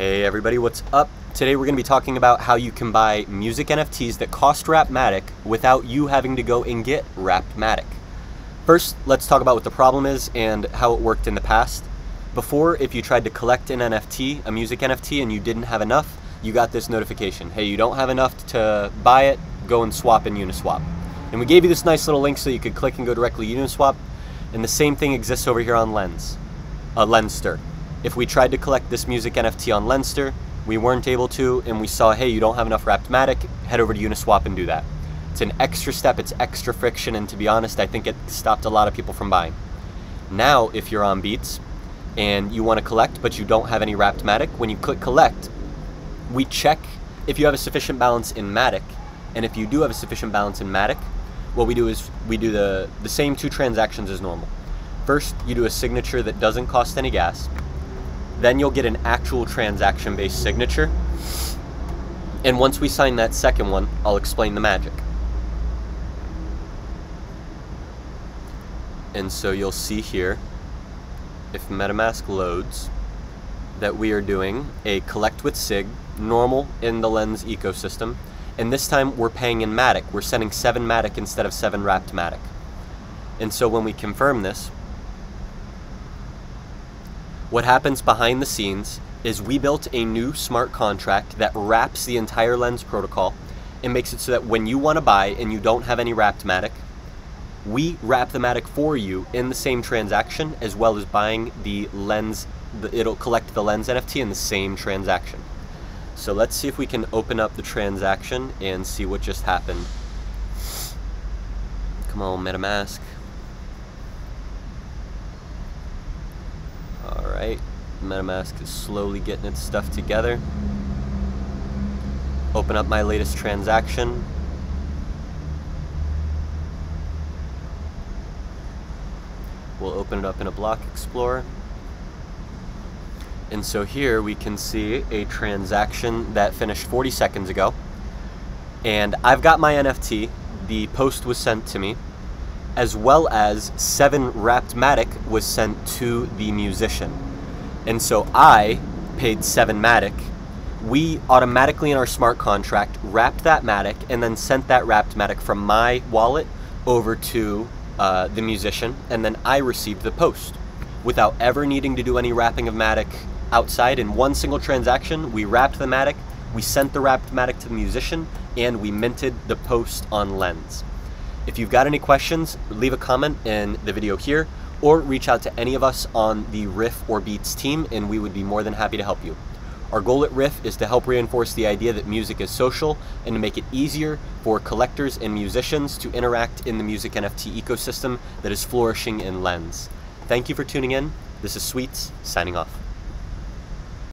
Hey everybody, what's up? Today we're going to be talking about how you can buy music NFTs that cost Wrapmatic without you having to go and get Wrapmatic. First, let's talk about what the problem is and how it worked in the past. Before, if you tried to collect an NFT, a music NFT, and you didn't have enough, you got this notification. Hey, you don't have enough to buy it, go and swap in Uniswap. And we gave you this nice little link so you could click and go directly to Uniswap. And the same thing exists over here on Lens, uh, Lenster. If we tried to collect this music NFT on Lenster, we weren't able to, and we saw, hey, you don't have enough Wrapmatic, head over to Uniswap and do that. It's an extra step, it's extra friction, and to be honest, I think it stopped a lot of people from buying. Now, if you're on Beats and you want to collect, but you don't have any Wrapmatic, when you click collect, we check if you have a sufficient balance in Matic, and if you do have a sufficient balance in Matic, what we do is we do the, the same two transactions as normal. First, you do a signature that doesn't cost any gas, then you'll get an actual transaction based signature. And once we sign that second one, I'll explain the magic. And so you'll see here, if MetaMask loads, that we are doing a collect with SIG, normal in the Lens ecosystem. And this time we're paying in Matic. We're sending 7 Matic instead of 7 wrapped Matic. And so when we confirm this, what happens behind the scenes is we built a new smart contract that wraps the entire Lens protocol and makes it so that when you want to buy and you don't have any wrapped Matic, we wrap the Matic for you in the same transaction as well as buying the Lens, it'll collect the Lens NFT in the same transaction. So let's see if we can open up the transaction and see what just happened. Come on, MetaMask. Alright, MetaMask is slowly getting its stuff together. Open up my latest transaction. We'll open it up in a block explorer. And so here we can see a transaction that finished 40 seconds ago. And I've got my NFT. The post was sent to me as well as seven wrapped Matic was sent to the musician. And so I paid seven Matic. We automatically in our smart contract wrapped that Matic and then sent that wrapped Matic from my wallet over to uh, the musician, and then I received the post without ever needing to do any wrapping of Matic outside. In one single transaction, we wrapped the Matic, we sent the wrapped Matic to the musician, and we minted the post on Lens. If you've got any questions, leave a comment in the video here or reach out to any of us on the Riff or Beats team and we would be more than happy to help you. Our goal at Riff is to help reinforce the idea that music is social and to make it easier for collectors and musicians to interact in the music NFT ecosystem that is flourishing in Lens. Thank you for tuning in. This is Sweets, signing off.